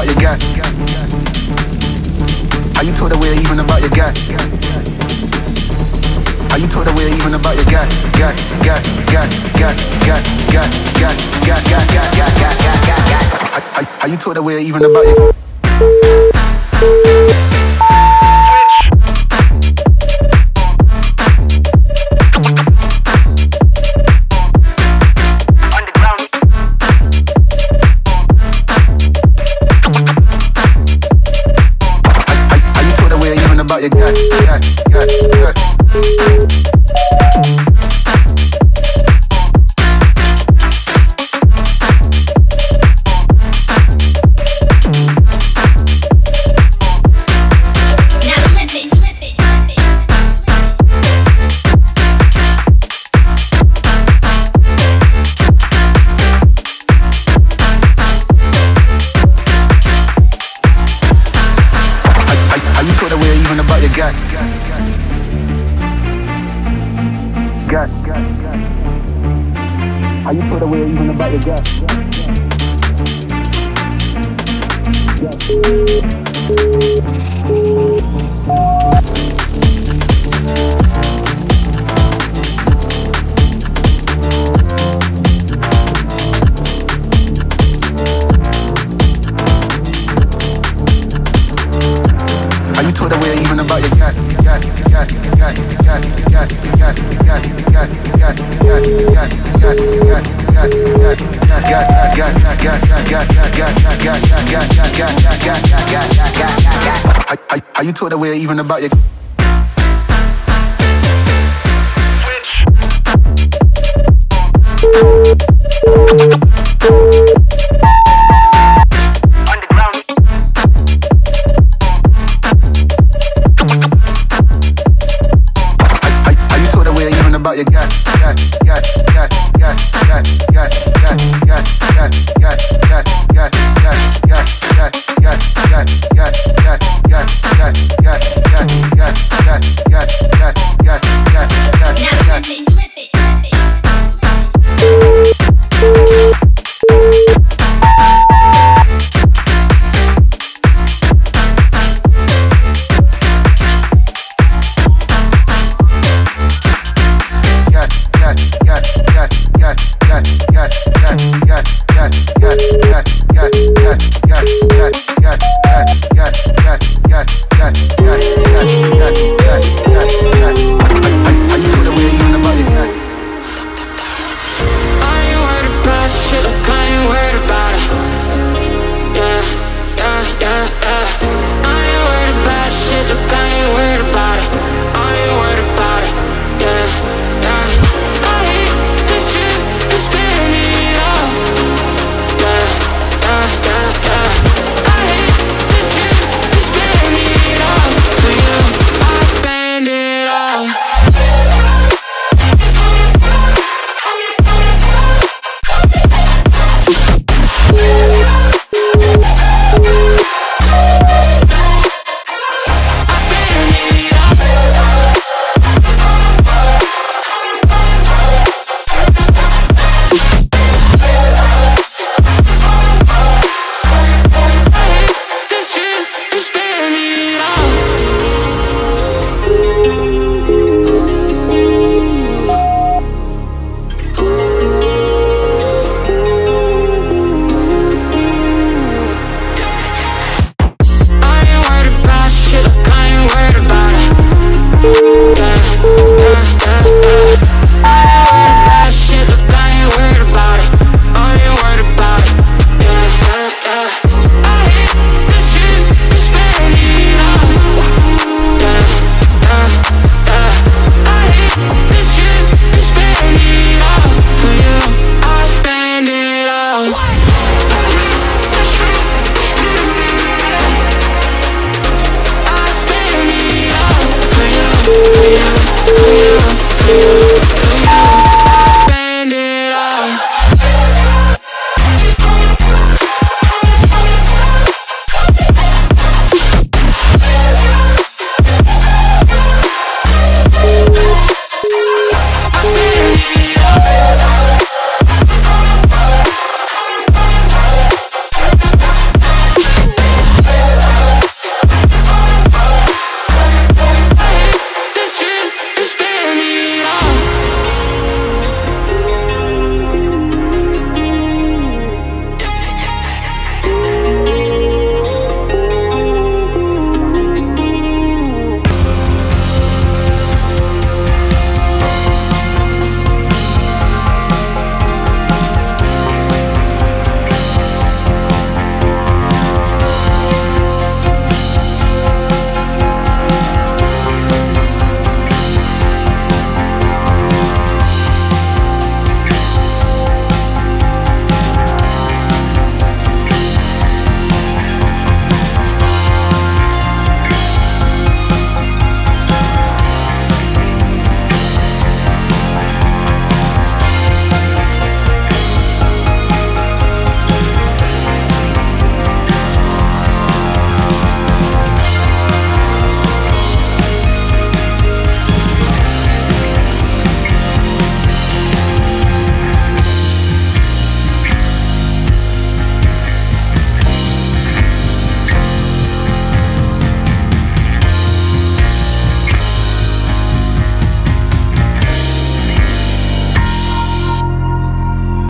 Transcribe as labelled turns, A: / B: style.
A: about your guy? Are you told away even about your guy? Are you told away even about your guy? Guy, guy, guy, guy, guy, guy, guy, guy, guy, guy, guy, guy, guy, guy, guy. Are you told away even about your you got, got, got, got. aware even about the death. Are you even about your gut? How you talk that way even about your Switch. you.